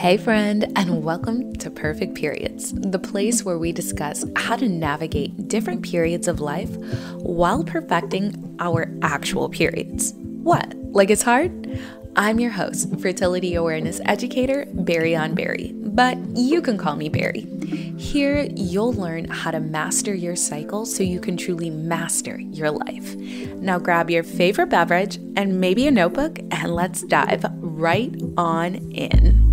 Hey, friend, and welcome to Perfect Periods, the place where we discuss how to navigate different periods of life while perfecting our actual periods. What? Like it's hard? I'm your host, fertility awareness educator, Berrion Berry, but you can call me Berri. Here, you'll learn how to master your cycle so you can truly master your life. Now, grab your favorite beverage and maybe a notebook, and let's dive right on in.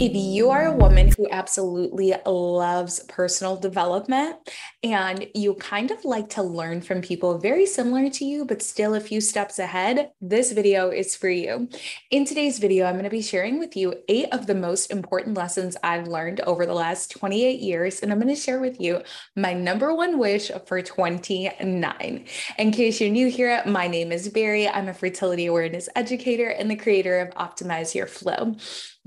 If you are a woman who absolutely loves personal development and you kind of like to learn from people very similar to you, but still a few steps ahead, this video is for you. In today's video, I'm going to be sharing with you eight of the most important lessons I've learned over the last 28 years. And I'm going to share with you my number one wish for 29. In case you're new here, my name is Berri. I'm a fertility awareness educator and the creator of Optimize Your Flo.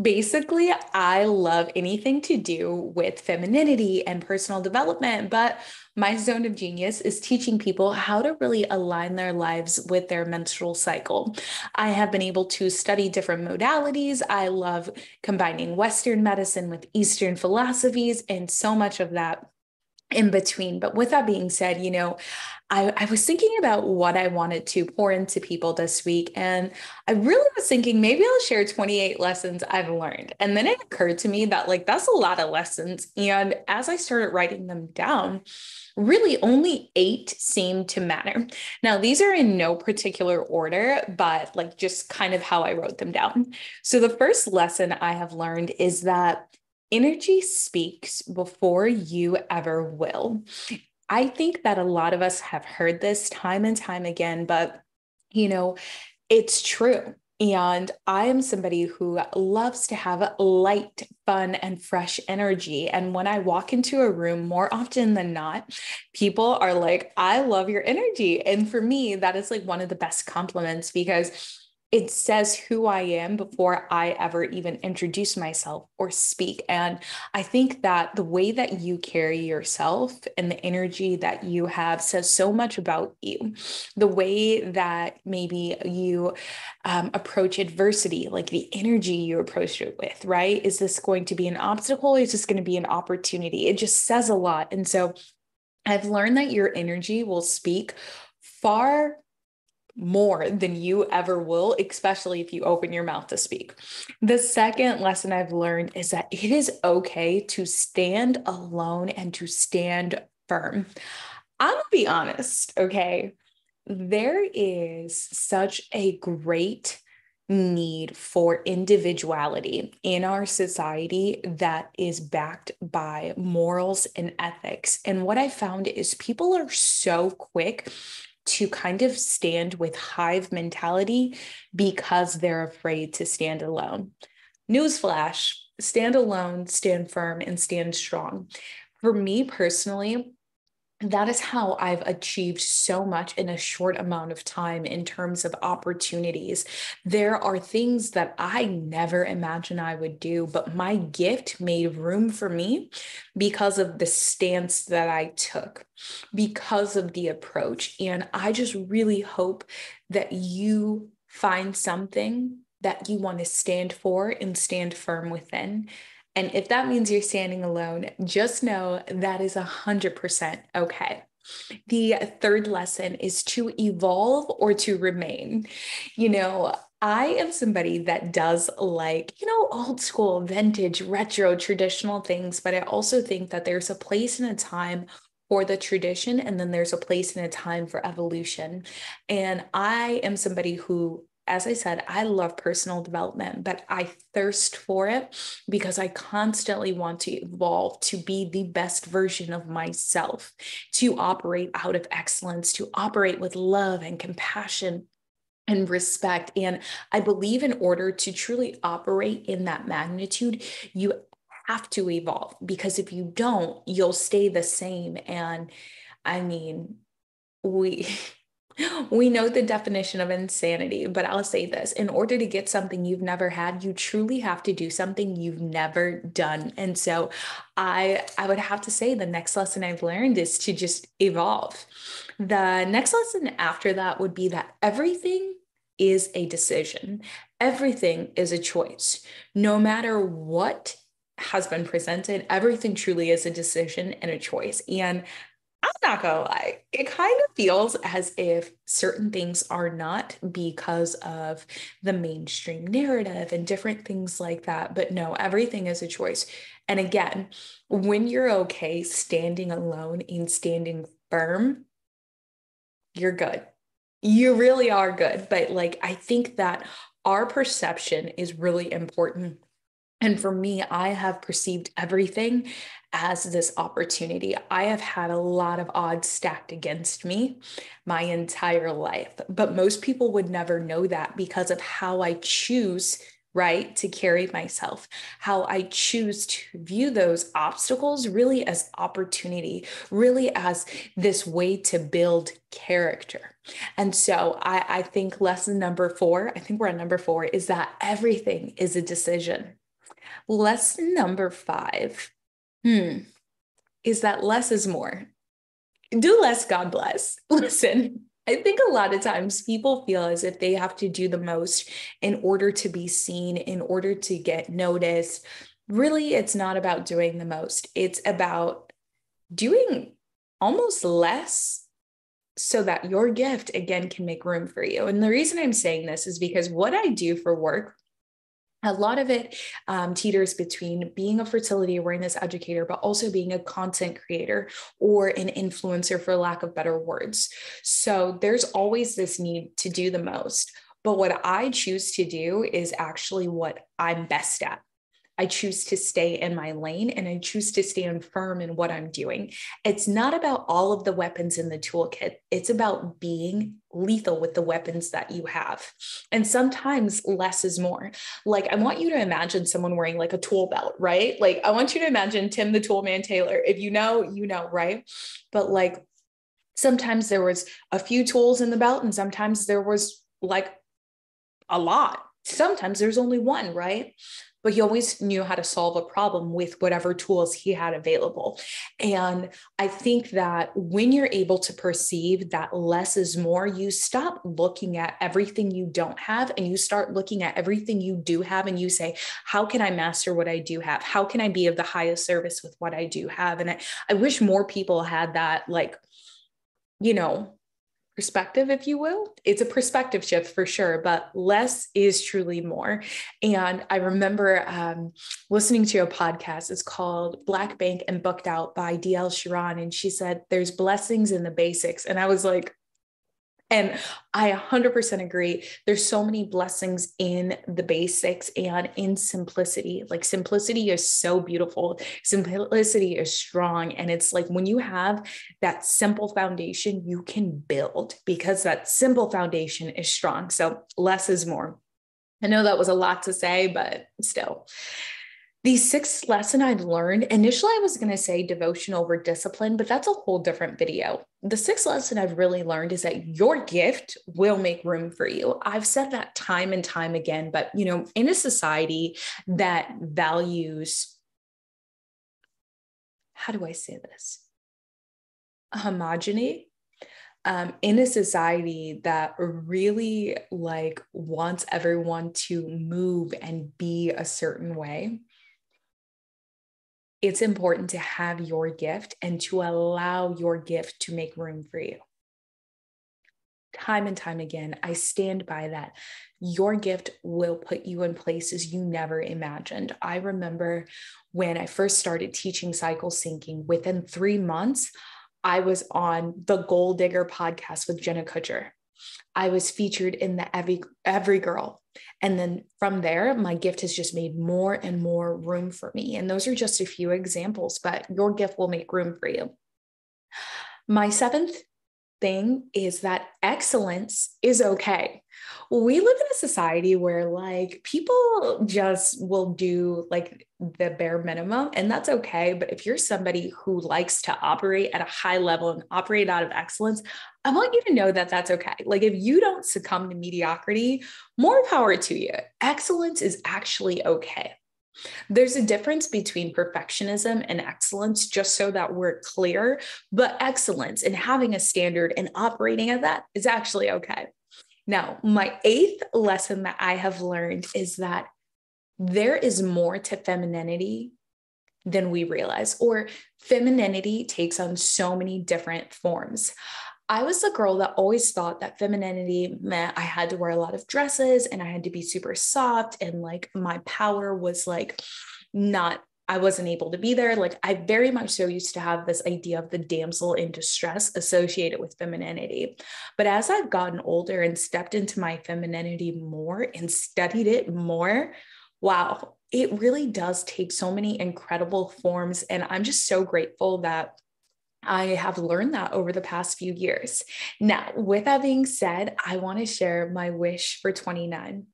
Basically, I love anything to do with femininity and personal development, but my zone of genius is teaching people how to really align their lives with their menstrual cycle. I have been able to study different modalities. I love combining Western medicine with Eastern philosophies, and so much of that in between. But with that being said, you know, I, I, was thinking about what I wanted to pour into people this week. And I really was thinking maybe I'll share 28 lessons I've learned. And then it occurred to me that, like, that's a lot of lessons. And as I started writing them down, really only eight seemed to matter. Now, these are in no particular order, but like just kind of how I wrote them down. So the first lesson I have learned is that energy speaks before you ever will. I think that a lot of us have heard this time and time again, but you know, it's true. And I am somebody who loves to have light, fun, and fresh energy. And when I walk into a room, more often than not, people are like, I love your energy. And for me, that is like one of the best compliments because it says who I am before I ever even introduce myself or speak. And I think that the way that you carry yourself and the energy that you have says so much about you. The way that maybe you um, approach adversity, like the energy you approach it with, right? Is this going to be an obstacle? Is this going to be an opportunity? It just says a lot. And so I've learned that your energy will speak far more than you ever will, especially if you open your mouth to speak. The second lesson I've learned is that it is okay to stand alone and to stand firm. I'm gonna be honest, okay? There is such a great need for individuality in our society that is backed by morals and ethics. And what I found is people are so quick to kind of stand with hive mentality because they're afraid to stand alone. Newsflash stand alone, stand firm, and stand strong. For me personally, that is how I've achieved so much in a short amount of time in terms of opportunities. There are things that I never imagined I would do, but my gift made room for me because of the stance that I took, because of the approach. And I just really hope that you find something that you want to stand for and stand firm within and if that means you're standing alone, just know that is 100% okay. The third lesson is to evolve or to remain. You know, I am somebody that does like, you know, old school, vintage, retro, traditional things, but I also think that there's a place and a time for the tradition, and then there's a place and a time for evolution. And I am somebody who as I said, I love personal development, but I thirst for it because I constantly want to evolve to be the best version of myself, to operate out of excellence, to operate with love and compassion and respect. And I believe in order to truly operate in that magnitude, you have to evolve because if you don't, you'll stay the same. And I mean, we we know the definition of insanity, but I'll say this in order to get something you've never had, you truly have to do something you've never done. And so I I would have to say the next lesson I've learned is to just evolve. The next lesson after that would be that everything is a decision. Everything is a choice. No matter what has been presented, everything truly is a decision and a choice. And I'm not gonna lie, it kind of feels as if certain things are not because of the mainstream narrative and different things like that. But no, everything is a choice. And again, when you're okay standing alone and standing firm, you're good. You really are good. But like, I think that our perception is really important and for me, I have perceived everything as this opportunity. I have had a lot of odds stacked against me my entire life, but most people would never know that because of how I choose right to carry myself how i choose to view those obstacles really as opportunity really as this way to build character and so I, I think lesson number four i think we're on number four is that everything is a decision Lesson number five hmm, is that less is more. Do less, God bless. Listen, I think a lot of times people feel as if they have to do the most in order to be seen, in order to get noticed. Really, it's not about doing the most, it's about doing almost less so that your gift again can make room for you. And the reason I'm saying this is because what I do for work a lot of it um, teeters between being a fertility awareness educator, but also being a content creator or an influencer, for lack of better words. So there's always this need to do the most. But what I choose to do is actually what I'm best at. I choose to stay in my lane and I choose to stand firm in what I'm doing. It's not about all of the weapons in the toolkit, it's about being lethal with the weapons that you have. And sometimes less is more. Like, I want you to imagine someone wearing like a tool belt, right? Like, I want you to imagine Tim the Toolman Taylor. If you know, you know, right? But like, sometimes there was a few tools in the belt and sometimes there was like a lot sometimes there's only one, right? but he always knew how to solve a problem with whatever tools he had available. And I think that when you're able to perceive that less is more, you stop looking at everything you don't have and you start looking at everything you do have and you say, How can I master what I do have? How can I be of the highest service with what I do have? And I, I wish more people had that, like, you know, perspective, if you will. It's a perspective shift for sure, but less is truly more. And I remember um, listening to a podcast. It's called Black Bank and Booked Out by DL Sharon. And she said, There's blessings in the basics. And I was like, and I 100% agree. There's so many blessings in the basics and in simplicity. Like simplicity is so beautiful. Simplicity is strong. And it's like when you have that simple foundation, you can build because that simple foundation is strong. So less is more. I know that was a lot to say, but still. The sixth lesson I've learned, initially I was going to say devotion over discipline, but that's a whole different video. The sixth lesson I've really learned is that your gift will make room for you. I've said that time and time again, but you know, in a society that values, how do I say this? Homogeny, um, in a society that really like wants everyone to move and be a certain way it's important to have your gift and to allow your gift to make room for you. Time and time again, I stand by that. Your gift will put you in places you never imagined. I remember when I first started teaching cycle syncing, within three months, I was on the Goal Digger podcast with Jenna Kutcher. I was featured in the Every, Every Girl. And then from there, my gift has just made more and more room for me. And those are just a few examples, but your gift will make room for you. My seventh thing is that excellence is okay. We live in a society where like people just will do like the bare minimum and that's okay, but if you're somebody who likes to operate at a high level and operate out of excellence, I want you to know that that's okay. Like if you don't succumb to mediocrity, more power to you. Excellence is actually okay. There's a difference between perfectionism and excellence, just so that we're clear. But excellence and having a standard and operating at that is actually okay. Now, my eighth lesson that I have learned is that there is more to femininity than we realize, or femininity takes on so many different forms. I was the girl that always thought that femininity meant I had to wear a lot of dresses and I had to be super soft and like my power was like not I wasn't able to be there. Like I very much so used to have this idea of the damsel in distress associated with femininity. But as I've gotten older and stepped into my femininity more and studied it more, wow, it really does take so many incredible forms. And I'm just so grateful that I have learned that over the past few years. Now, with that being said, I want to share my wish for 29.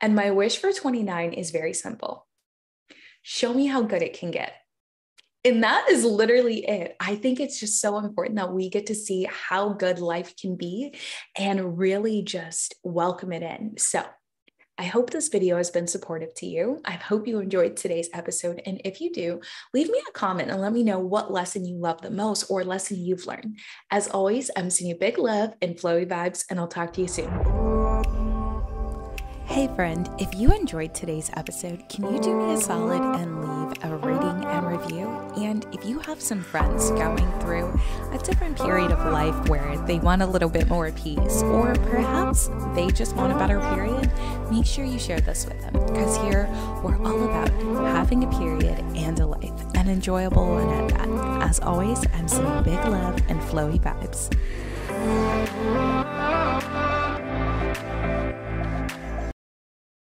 And my wish for 29 is very simple show me how good it can get. And that is literally it. I think it's just so important that we get to see how good life can be and really just welcome it in. So, I hope this video has been supportive to you. I hope you enjoyed today's episode. And if you do, leave me a comment and let me know what lesson you love the most or lesson you've learned. As always, I'm sending you big love and flowy vibes, and I'll talk to you soon. Hey, friend, if you enjoyed today's episode, can you do me a solid and leave a rating and review? And if you have some friends going through different period of life where they want a little bit more peace, or perhaps they just want a better period, make sure you share this with them because here we're all about having a period and a life, an enjoyable one at that. As always, I'm sending big love and flowy vibes.